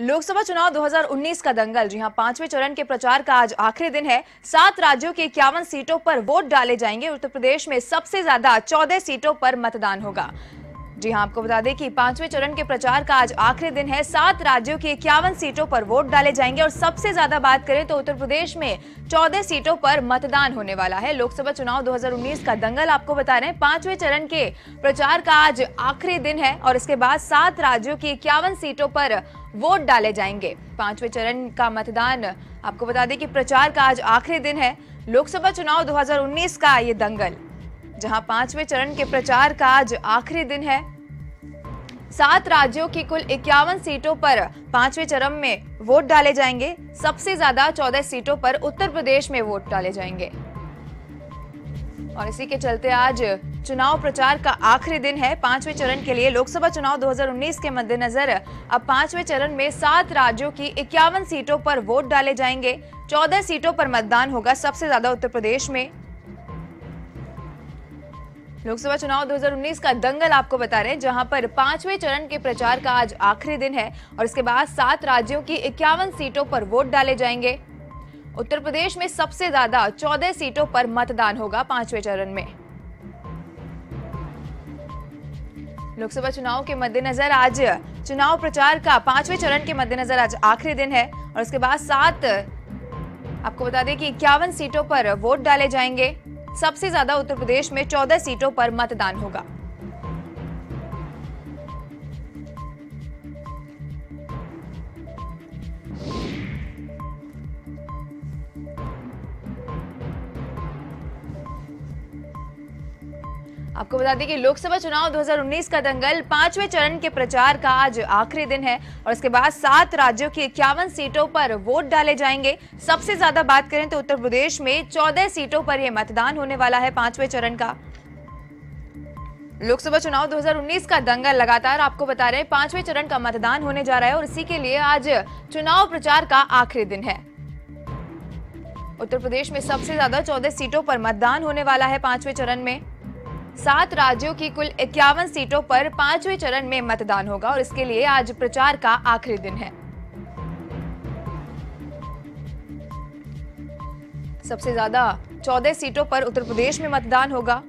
लोकसभा चुनाव 2019 का दंगल, जी हाँ पाँचवें चरण के प्रचार का आज आखिरी दिन है। सात राज्यों की इक्यावन सीटों पर वोट डाले जाएँगे। उत्तर प्रदेश में सबसे ज़्यादा चौदह सीटों पर मतदान होगा। जी हाँ आपको बता दें कि पाँचवें चरण के प्रचार का आज आखिरी दिन है। सात राज्यों की इक्यावन सीटों पर वोट डाले जाएँगे और सबसे ज़्यादा बात करें तो उत्तर प्रदेश में चौदह सीटों पर मतदान होने वाला है। लोकसभा चुनाव 2019 का दंगल आपको बता रहे हैं। पाँचवें चरण के प्रचार का आज आखिरी दिन है और इसके बाद सात राज्यों की इक्यावन सीटों पर वोट डाले जाएँगे। पाँचवें चरण का मतदान आपको बता दें कि प्रचार का आज आखिरी दिन है। लोकसभा चुनाव 2019 का ये दंगल। जहाँ पाँचवें चरण के प्रचार का आज आखिरी दिन है। सात राज्यों की कुल इक्यावन सीटों पर पाँचवें चरण में वोट डाले जाएँगे। सबसे ज़्यादा चौदह सीटों पर उत्तर प्रदेश में वोट डाले जाएँगे। और इसी के चलते आज चुनाव प्रचार का आखिरी दिन है। पाँचवें चरण के लिए लोकसभा चुनाव 2019 के मद्देनजर अब पाँचवें चरण में सात राज्यों की इक्यावन सीटों पर वोट डाले जाएँगे। चौदह सीटों पर मतदान होगा सबसे ज़्यादा उत्तर प्रदेश में। लोकसभा चुनाव 2019 का दंगल आपको बता रहे हैं, जहाँ पर पाँचवें चरण के प्रचार का आज आखिरी दिन है और इसके बाद सात राज्यों की इक्यावन सीटों पर वोट डाले जाएँगे। उत्तर प्रदेश में सबसे ज़्यादा चौदह सीटों पर मतदान होगा पाँचवें चरण में। लोकसभा चुनाव के मद्देनजर आज चुनाव प्रचार का पाँचवें चरण के मद्देनजर आज आखिरी दिन है और उसके बाद सात, आपको बता दें कि इक्यावन सीटों पर वोट डाले जाएँगे। सबसे ज़्यादा उत्तर प्रदेश में चौदह सीटों पर मतदान होगा। आपको बता दें कि लोकसभा चुनाव 2019 का दंगल पाँचवें चरण के प्रचार का आज आखिरी दिन है और इसके बाद सात राज्यों की इक्यावन सीटों पर वोट डाले जाएँगे। सबसे ज़्यादा बात करें तो उत्तर प्रदेश में चौदह सीटों पर यह मतदान होने वाला है पाँचवें चरण का। लोकसभा चुनाव 2019 का दंगल लगातार आपको बता रहे पाँचवें चरण का मतदान होने जा रहा है और इसी के लिए आज चुनाव प्रचार का आखिरी दिन है। उत्तर प्रदेश में सबसे ज़्यादा चौदह सीटों पर मतदान होने वाला है पाँचवें चरण में। सात राज्यों की कुल इक्यावन सीटों पर पाँचवें चरण में मतदान होगा और इसके लिए आज प्रचार का आखिरी दिन है। सबसे ज़्यादा चौदह सीटों पर उत्तर प्रदेश में मतदान होगा।